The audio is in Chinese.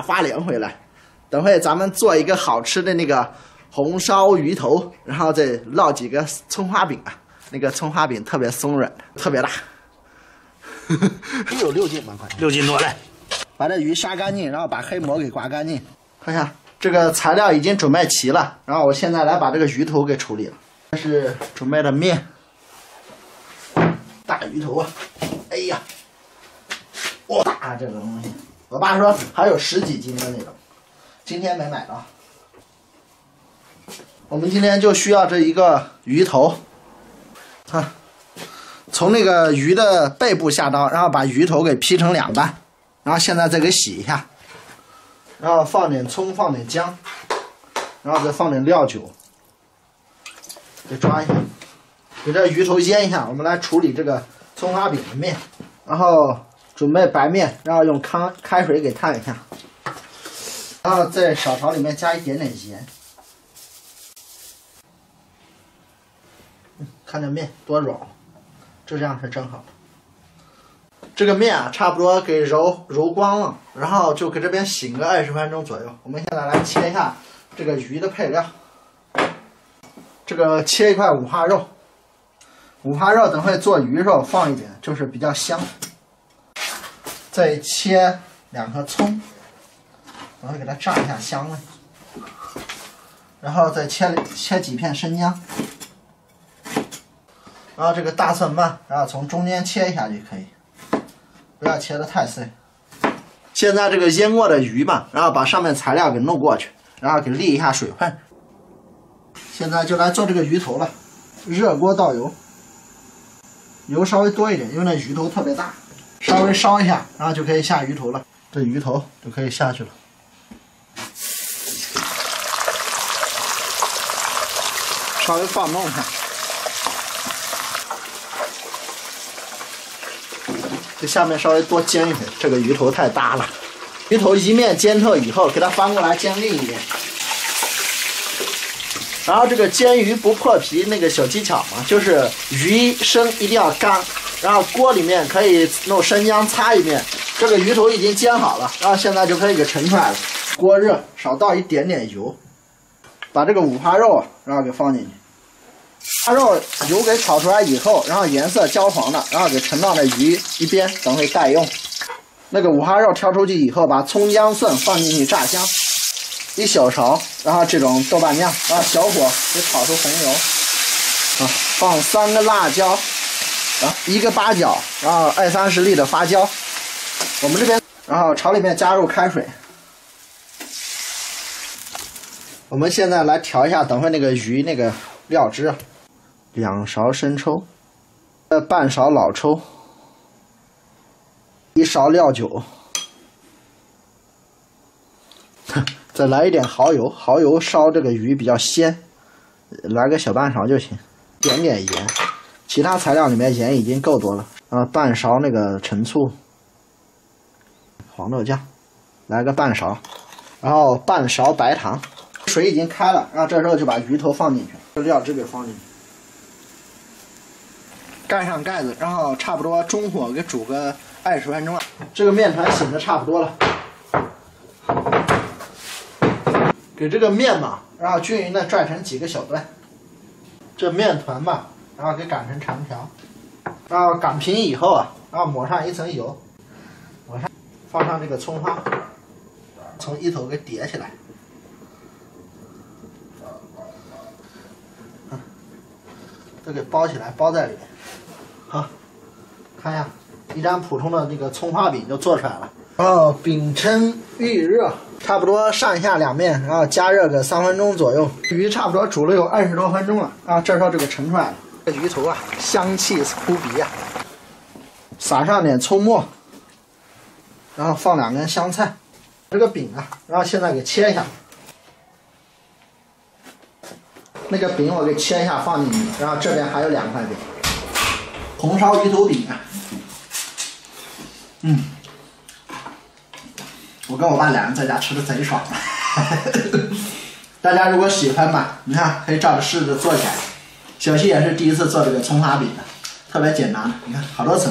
大花莲回来。等会咱们做一个好吃的那个红烧鱼头，然后再烙几个葱花饼啊。那个葱花饼特别松软，特别大。有六斤吧，快六斤多来。把这鱼杀干净，然后把黑膜给刮干净。看一下，这个材料已经准备齐了，然后我现在来把这个鱼头给处理了。这是准备的面，大鱼头啊！哎呀，哇，大这个东西，我爸说还有十几斤的那种，今天没买到。我们今天就需要这一个鱼头。看，从那个鱼的背部下刀，然后把鱼头给劈成两半，然后现在再给洗一下，然后放点葱，放点姜，然后再放点料酒，给抓一下，给这鱼头腌一下。我们来处理这个葱花饼的面，然后准备白面，然后用开开水给烫一下，然后在小勺里面加一点点盐。看这面多软，就这样是正好的。这个面啊，差不多给揉揉光了，然后就给这边醒个二十分钟左右。我们现在来切一下这个鱼的配料，这个切一块五花肉，五花肉等会做鱼肉放一点，就是比较香。再切两颗葱，然后给它炸一下香味，然后再切切几片生姜。然后这个大蒜瓣，然后从中间切一下就可以，不要切的太碎。现在这个腌过的鱼嘛，然后把上面材料给弄过去，然后给沥一下水分。现在就来做这个鱼头了，热锅倒油，油稍微多一点，因为那鱼头特别大，稍微烧一下，然后就可以下鱼头了。这鱼头就可以下去了，稍微放弄一下。这下面稍微多煎一会，这个鱼头太大了。鱼头一面煎透以后，给它翻过来煎另一面。然后这个煎鱼不破皮那个小技巧嘛，就是鱼身一定要干，然后锅里面可以弄生姜擦一遍。这个鱼头已经煎好了，然后现在就可以给盛出来了。锅热，少倒一点点油，把这个五花肉然后给放进去。花肉油给炒出来以后，然后颜色焦黄了，然后给盛到那鱼一边，等会待用。那个五花肉挑出去以后，把葱姜蒜放进去炸香，一小勺，然后这种豆瓣酱，然后小火给炒出红油。啊，放三个辣椒，啊，一个八角，然后二三十粒的花椒。我们这边，然后朝里面加入开水。我们现在来调一下，等会那个鱼那个料汁。两勺生抽，呃，半勺老抽，一勺料酒，再来一点蚝油，蚝油烧这个鱼比较鲜，来个小半勺就行，点点盐，其他材料里面盐已经够多了，啊，半勺那个陈醋，黄豆酱，来个半勺，然后半勺白糖，水已经开了，然后这时候就把鱼头放进去，这料汁给放进去。盖上盖子，然后差不多中火给煮个二十分钟了。这个面团醒的差不多了，给这个面嘛，然后均匀的拽成几个小段。这面团吧，然后给擀成长条，然后擀平以后啊，然后抹上一层油，抹上放上这个葱花，从一头给叠起来，都给包起来，包在里面。好，看一下，一张普通的那个葱花饼就做出来了。然后，饼铛预热，差不多上下两面，然后加热个三分钟左右。鱼差不多煮了有二十多分钟了，啊，这时候就给盛出来了。这鱼头啊，香气扑鼻啊！撒上点葱末，然后放两根香菜。这个饼啊，然后现在给切一下。那个饼我给切一下放进去，然后这边还有两块饼。红烧鱼头饼啊，嗯，我跟我爸两人在家吃的贼爽，大家如果喜欢嘛，你看可以照着试着做起来。小溪也是第一次做这个葱花饼的，特别简单，你看好多层。